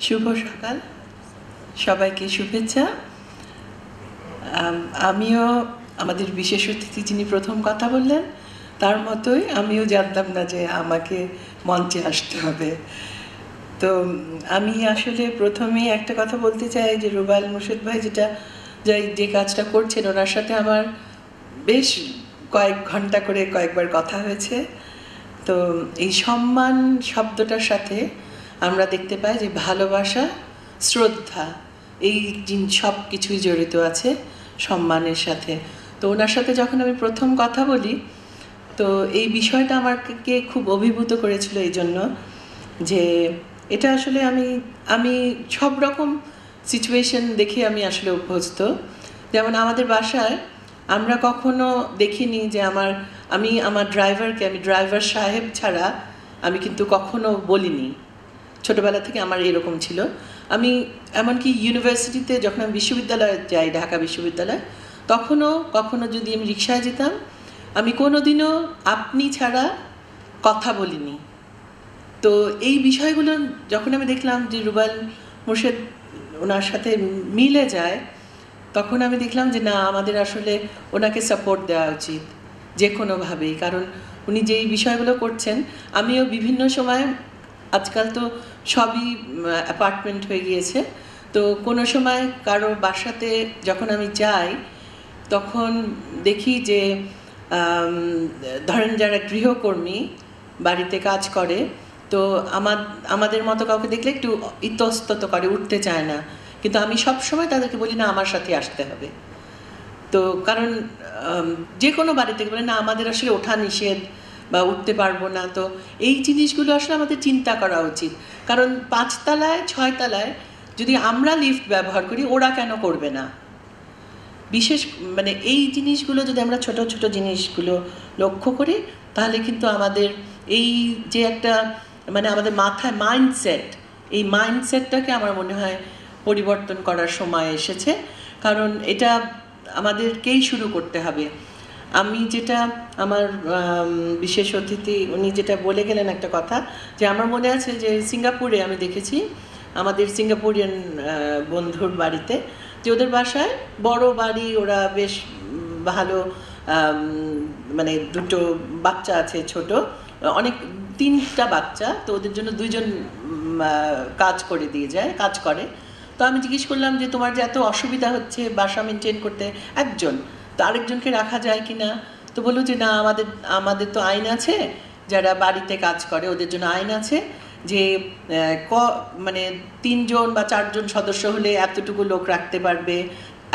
শুভ সকাল। সবাইকে শুভেচ্ছা। আমিও আমাদের বিশেষ অতিথি যিনি প্রথম কথা বললেন, তার মতোই আমিও জানতাম না যে আমাকে মঞ্চে আসতে হবে। তো, আমি আসলে প্রথমেই একটা কথা বলতে চাই যে রুবাল মুর্শিদ ভাই যেটা, যাই যে কাজটা করছেন, ওনার সাথে আমার বেশ কয়েক ঘণ্টা করে কয়েকবার কথা হয়েছে। তো এই সম্মান শব্দটার সাথে আমরা দেখতে পাই যে ভালোবাসা, শ্রদ্ধা, এই সব কিছুই জড়িত আছে সম্মানের সাথে। তো ওনার সাথে যখন আমি প্রথম কথা বলি, তো এই বিষয়টা আমাকে খুব অভিভূত করেছিল এই জন্য যে এটা আসলে আমি আমি সব রকম সিচুয়েশন দেখে আমি আসলে অভ্যস্ত। যেমন আমাদের বাসায় আমরা কখনো দেখিনি যে আমার, আমি আমার ড্রাইভারকে আমি ড্রাইভার সাহেব ছাড়া আমি কিন্তু কখনো বলিনি। ছোটবেলা থেকে আমার এরকম ছিল। আমি এমনকি ইউনিভার্সিটিতে যখন আমি বিশ্ববিদ্যালয়ে যাই, ঢাকা বিশ্ববিদ্যালয়, তখনও কখনো যদি আমি রিক্সায় যেতাম, আমি কোনোদিনও আপনি ছাড়া কথা বলিনি। তো এই বিষয়গুলো যখন আমি দেখলাম যে রুবাল মুর্শেদ ওনার সাথে মিলে যায়, তখন আমি দেখলাম যে না, আমাদের আসলে ওনাকে সাপোর্ট দেওয়া উচিত যে কোনোভাবেই কারণ উনি যেই বিষয়গুলো করছেন, আমিও বিভিন্ন সময় আজকাল তো সবই অ্যাপার্টমেন্ট হয়ে গিয়েছে। তো কোনো সময় কারও বাসাতে যখন আমি যাই, তখন দেখি যে ধরেন যারা গৃহকর্মী, বাড়িতে কাজ করে, তো আমার, আমাদের মতো কাউকে দেখলে একটু ইতস্তত করে, উঠতে চায় না। কিন্তু আমি সব সময় তাদেরকে বলি, না, আমার সাথে আসতে হবে। তো কারণ যে কোনো বাড়িতে বলে, না, আমাদের আসলে ওঠা নিষেধ। বা উঠতে পারব না। তো এই জিনিসগুলো আসলে আমাদের চিন্তা করা উচিত। কারণ পাঁচতলায়, ছয়তলায় যদি আমরা লিফট ব্যবহার করি, ওরা কেন করবে না? বিশেষ মানে এই জিনিসগুলো যদি আমরা ছোট ছোট জিনিসগুলো লক্ষ্য করি, তাহলে কিন্তু আমাদের এই যে একটা মানে আমাদের মাথায় মাইন্ডসেট এই মাইন্ডসেটটাকে আমার মনে হয় পরিবর্তন করার সময় এসেছে। কারণ এটা আমাদেরকেই শুরু করতে হবে। আমি যেটা আমার বিশেষ অতিথি, উনি যেটা বলে গেলেন একটা কথা, যে আমার মনে আছে যে সিঙ্গাপুরে আমি দেখেছি আমাদের সিঙ্গাপুরিয়ান বন্ধুর বাড়িতে, যে ওদের বাসায় বড় বাড়ি, ওরা বেশ ভালো মানে দুটো বাচ্চা আছে ছোট, অনেক, তিনটা বাচ্চা, তো ওদের জন্য দুইজন কাজ করে দিয়ে যায়, কাজ করে। তো আমি জিজ্ঞেস করলাম যে তোমার যে এত অসুবিধা হচ্ছে বাসা মেনটেন করতে? একজন। তো আরেকজনকে রাখা যায় কি না তো বলল যে, না, আমাদের আমাদের তো আইন আছে, যারা বাড়িতে কাজ করে, ওদের জন্য আইন আছে যে ক মানে তিনজন বা চারজন সদস্য হলে এতটুকু লোক রাখতে পারবে,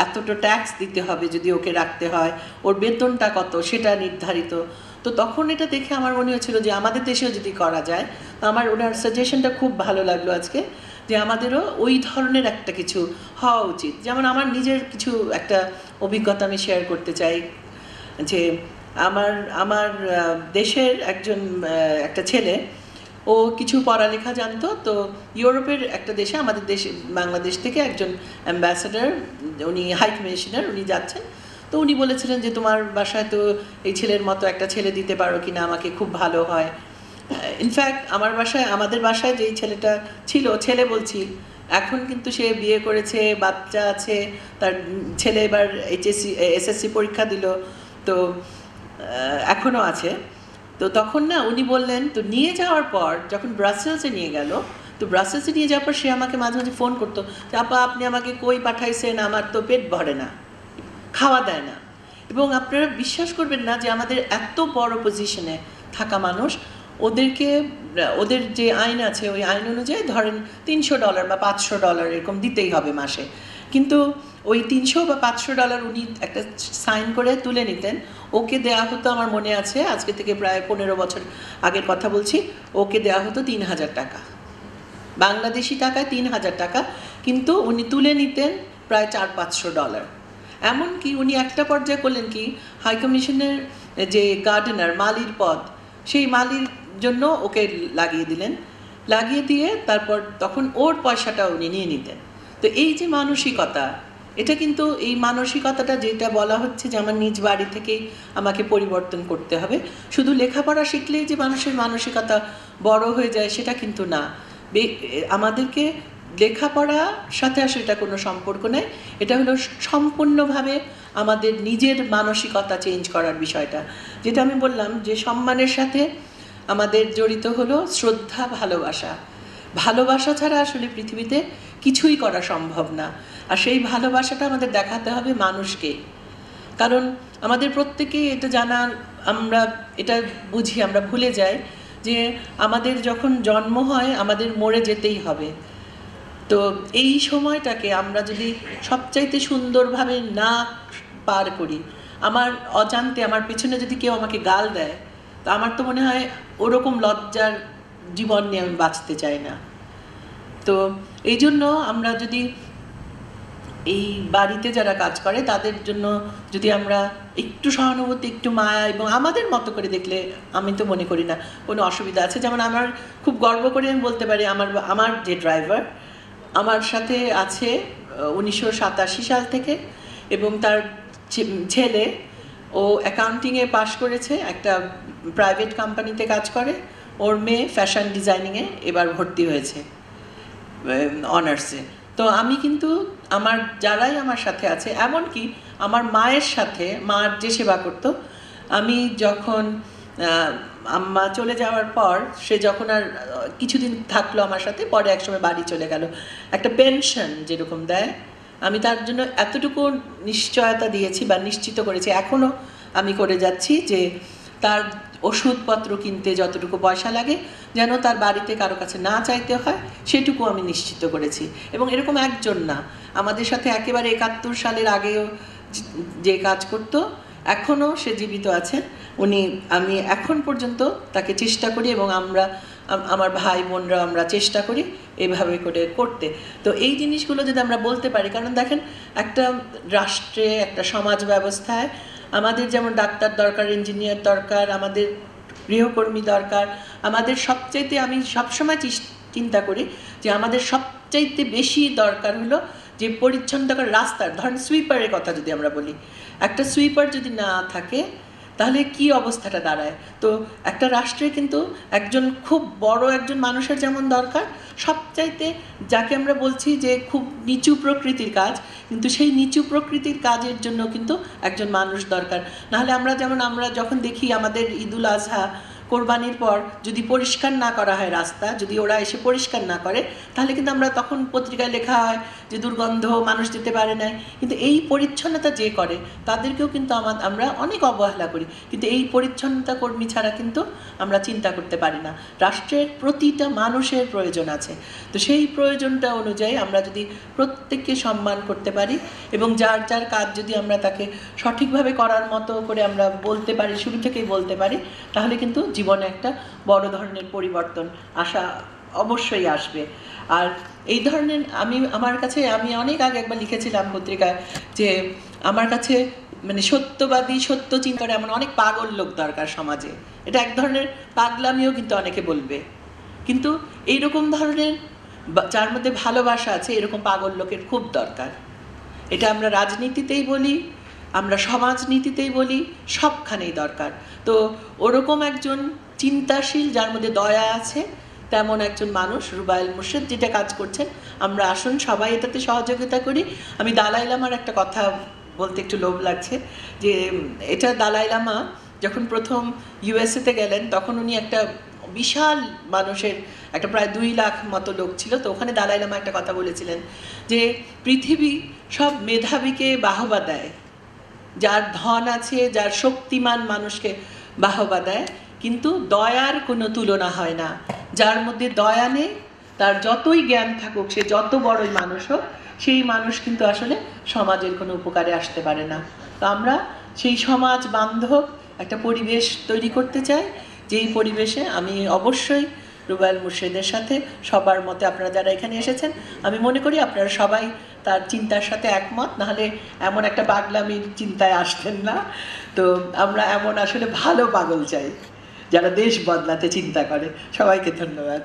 এতটা ট্যাক্স দিতে হবে যদি ওকে রাখতে হয়, ওর বেতনটা কত, সেটা নির্ধারিত। তো তখন এটা দেখে আমার মনে হচ্ছিল যে, আমাদের দেশেও যদি করা যায়, তো আমার ওনার সাজেশনটা খুব ভালো লাগল আজকে। যে আমাদেরও ওই ধরনের একটা কিছু হওয়া উচিত। যেমন আমার নিজের কিছু একটা অভিজ্ঞতা আমি শেয়ার করতে চাই, যে আমার আমার দেশের একজন একটা ছেলে, ও কিছু পড়ালেখা জানতো, তো ইউরোপের একটা দেশে, আমাদের দেশে, বাংলাদেশ থেকে একজন অ্যাম্বাসেডার উনি হাই কমিশনার উনি যাচ্ছেন। তো উনি বলেছিলেন যে, তোমার বাসায় তো এই ছেলের মতো একটা ছেলে দিতে পারো কিনা, আমাকে খুব ভালো হয়। ইনফ্যাক্ট আমার বাসায় আমাদের বাসায় যেই ছেলেটা ছিল ছেলে বলছি এখন কিন্তু সে বিয়ে করেছে বাচ্চা আছে তার ছেলে এবার এইচএসসি এসএসসি পরীক্ষা দিল তো আহ, এখনও আছে। তো তখন না উনি বললেন তো নিয়ে যাওয়ার পর যখন ব্রাসেলসে নিয়ে গেল তো ব্রাসেলসে নিয়ে যাওয়ার পর সে আমাকে মাঝে মাঝে ফোন করতো যে আপা আপনি আমাকে কই পাঠাইছেন? আমার তো পেট ভরে না খাওয়া দেয় না। এবং আপনারা বিশ্বাস করবেন না যে আমাদের এত বড় পজিশনে থাকা মানুষ ওদেরকে, ওদের যে আইন আছে, ওই আইন অনুযায়ী ধরেন তিনশো ডলার বা পাঁচশো ডলার এরকম দিতেই হবে মাসে। কিন্তু ওই তিনশো বা পাঁচশো ডলার উনি একটা সাইন করে তুলে নিতেন। ওকে দেয়া হতো, আমার মনে আছে, আজকে থেকে প্রায় পনেরো বছর আগের কথা বলছি, ওকে দেয়া হতো তিন হাজার টাকা। বাংলাদেশি টাকায় তিন হাজার টাকা, কিন্তু উনি তুলে নিতেন প্রায় চার পাঁচশো ডলার। এমনকি উনি একটা পর্যায়ে করলেন কি, হাই কমিশনের যে গার্ডেনার মালির পদ, সেই মালির জন্য ওকে লাগিয়ে দিলেন। লাগিয়ে দিয়ে তারপর তখন ওর পয়সাটা উনি নিয়ে নিতেন। তো এই যে মানসিকতা, এটা কিন্তু এই মানসিকতাটা যেটা বলা হচ্ছে যে আমার নিজ বাড়ি থেকেই আমাকে পরিবর্তন করতে হবে। শুধু লেখাপড়া শিখলেই যে মানুষের মানসিকতা বড় হয়ে যায় সেটা কিন্তু না। আমাদেরকে লেখাপড়ার সাথে আসলে এটা কোনো সম্পর্ক নেই। এটা হলো সম্পূর্ণভাবে আমাদের নিজের মানসিকতা চেঞ্জ করার বিষয়টা। যেটা আমি বললাম যে সম্মানের সাথে আমাদের জড়িত হলো শ্রদ্ধা, ভালোবাসা। ভালোবাসা ছাড়া আসলে পৃথিবীতে কিছুই করা সম্ভব না। আর সেই ভালোবাসাটা আমাদের দেখাতে হবে মানুষকে। কারণ আমাদের প্রত্যেকেই এটা জানা, আমরা এটা বুঝি, আমরা ভুলে যাই যে আমাদের যখন জন্ম হয়, আমাদের মরে যেতেই হবে। তো এই সময়টাকে আমরা যদি সবচাইতে সুন্দরভাবে না পার করি, আমার অজান্তে, আমার পেছনে যদি কেউ আমাকে গাল দেয় তো আমার তো মনে হয় ওরকম লজ্জার জীবন নিয়ে আমি বাঁচতে চাই না। তো এই জন্য আমরা যদি এই বাড়িতে যারা কাজ করে, তাদের জন্য যদি আমরা একটু সহানুভূতি, একটু মায়া এবং আমাদের মতো করে দেখলে আমি তো মনে করি না কোনো অসুবিধা আছে। যেমন আমার খুব গর্ব করে আমি বলতে পারি, আমার আমার যে ড্রাইভার, আমার সাথে আছে উনিশশো সাতাশি সাল থেকে এবং তার ছেলে, ও অ্যাকাউন্টিংয়ে পাশ করেছে, একটা প্রাইভেট কোম্পানিতে কাজ করে। ওর মেয়ে ফ্যাশন ডিজাইনিংয়ে এবার ভর্তি হয়েছে অনার্সে তো আমি কিন্তু আমার, যারাই আমার সাথে আছে, এমনকি আমার মায়ের সাথে মার যে সেবা করতো, আমি যখন আম্মা চলে যাওয়ার পর সে যখন আর, কিছুদিন থাকল আমার সাথে, পরে একসময় বাড়ি চলে গেল। একটা পেনশন যেরকম দেয়, আমি তার জন্য এতটুকু নিশ্চয়তা দিয়েছি বা নিশ্চিত করেছি। এখনও আমি করে যাচ্ছি যে তার ওষুধপত্র কিনতে যতটুকু পয়সা লাগে, যেন তার বাড়িতে কারও কাছে না চাইতে হয়, সেটুকু আমি নিশ্চিত করেছি। এবং এরকম একজন না। আমাদের সাথে একেবারে একাত্তর সালের আগেও যে কাজ করতো, এখনও সে জীবিত আছেন। উনি, আমি এখন পর্যন্ত তাকে চেষ্টা করি এবং আমরা আমার ভাই বোনরা আমরা চেষ্টা করি এভাবে করে করতে। তো এই জিনিসগুলো যদি আমরা বলতে পারি, কারণ দেখেন একটা রাষ্ট্রে, একটা সমাজ ব্যবস্থায় আমাদের যেমন ডাক্তার দরকার ইঞ্জিনিয়ার দরকার, আমাদের গৃহকর্মী দরকার, আমাদের সবচাইতে আমি সবসময় চিন্তা করি যে আমাদের সবচাইতে বেশি দরকার হলো যে পরিচ্ছন্নতার রাস্তার, ধরেন সুইপারের কথা যদি আমরা বলি, একটা সুইপার যদি না থাকে তাহলে কি অবস্থাটা দাঁড়ায়? তো একটা রাষ্ট্রে কিন্তু একজন খুব বড় একজন মানুষের যেমন দরকার, সবচাইতে যাকে আমরা বলছি যে খুব নিচু প্রকৃতির কাজ, কিন্তু সেই নিচু প্রকৃতির কাজের জন্য কিন্তু একজন মানুষ দরকার। নাহলে আমরা যেমন, আমরা যখন দেখি আমাদের ঈদুল আজহা কোরবানির পর যদি পরিষ্কার না করা হয় রাস্তা, যদি ওরা এসে পরিষ্কার না করে, তাহলে কিন্তু আমরা তখন পত্রিকায় লেখা হয় যে দুর্গন্ধ, মানুষ যেতে পারে না কিন্তু এই পরিচ্ছন্নতা যে করে, তাদেরকেও কিন্তু আমার আমরা অনেক অবহেলা করি। কিন্তু এই পরিচ্ছন্নতা কর্মী ছাড়া কিন্তু আমরা চিন্তা করতে পারি না। রাষ্ট্রের প্রতিটা মানুষের প্রয়োজন আছে। তো সেই প্রয়োজনটা অনুযায়ী আমরা যদি প্রত্যেককে সম্মান করতে পারি এবং যার যার কাজ যদি আমরা তাকে সঠিকভাবে করার মতো করে আমরা বলতে পারি, শুরু থেকেই বলতে পারি, তাহলে কিন্তু জীবনে একটা বড় ধরনের পরিবর্তন আসা অবশ্যই আসবে। আর এই ধরনের আমি, আমার কাছে, আমি অনেক আগে একবার লিখেছিলাম পত্রিকায় যে আমার কাছে মানে সত্যবাদী, সত্য চিন্তা এমন অনেক পাগল লোক দরকার সমাজে। এটা এক ধরনের পাগলামিও কিন্তু অনেকে বলবে। কিন্তু এইরকম ধরনের যার মধ্যে ভালোবাসা আছে, এরকম পাগল লোকের খুব দরকার। এটা আমরা রাজনীতিতেই বলি আমরা সমাজনীতিতেই বলি, সবখানেই দরকার। তো ওরকম একজন চিন্তাশীল যার মধ্যে দয়া আছে, তেমন একজন মানুষ, রুবায়ল মুর্শেদ, যেটা কাজ করছেন, আমরা আসুন সবাই এটাতে সহযোগিতা করি। আমি দালাই লামার একটা কথা বলতে একটু লোভ লাগছে, যে এটা দালাই লামা যখন প্রথম ইউএসএতে গেলেন, তখন উনি একটা বিশাল মানুষের, একটা প্রায় দুই লাখ মতো লোক ছিল, তো ওখানে দালাই লামা একটা কথা বলেছিলেন যে পৃথিবী সব মেধাবীকে বাহবা দেয়। যার ধন আছে, যার শক্তিমান মানুষকে বাহবা দেয়, কিন্তু দয়ার কোনো তুলনা হয় না। যার মধ্যে দয়া নেই, তার যতই জ্ঞান থাকুক, সে যত বড়ই মানুষ হোক, সেই মানুষ কিন্তু আসলে সমাজের কোনো উপকারে আসতে পারে না। তো আমরা সেই সমাজ বান্ধব একটা পরিবেশ তৈরি করতে চাই, যেই পরিবেশে আমি অবশ্যই রুবায়ল মুর্শেদের সাথে সবার মতে আপনারা যারা এখানে এসেছেন, আমি মনে করি আপনারা সবাই তার চিন্তার সাথে একমত, নাহলে এমন একটা পাগলামির চিন্তায় আসতেন না। তো আমরা এমন আসলে ভালো পাগল চাই, যারা দেশ বদলাতে চিন্তা করে। সবাইকে ধন্যবাদ।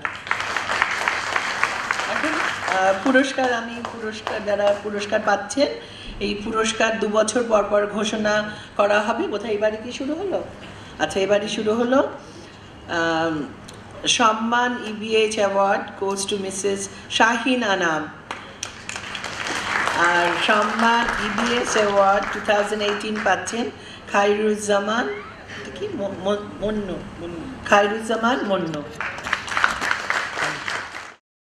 পুরস্কার, আমি পুরস্কার, যারা পুরস্কার পাচ্ছেন, এই পুরস্কার দু বছর পর পর ঘোষণা করা হবে। বোধহয় এবারে কি শুরু হলো? আচ্ছা এবারই শুরু হলো সম্মান EBH award goes to Mrs Shahin Anam আর সম্মান EBS award two thousand eighteen পাচ্ছেন খাইরুজ্জামান কি? মন্নু খাইরুজ্জামান মন্নু।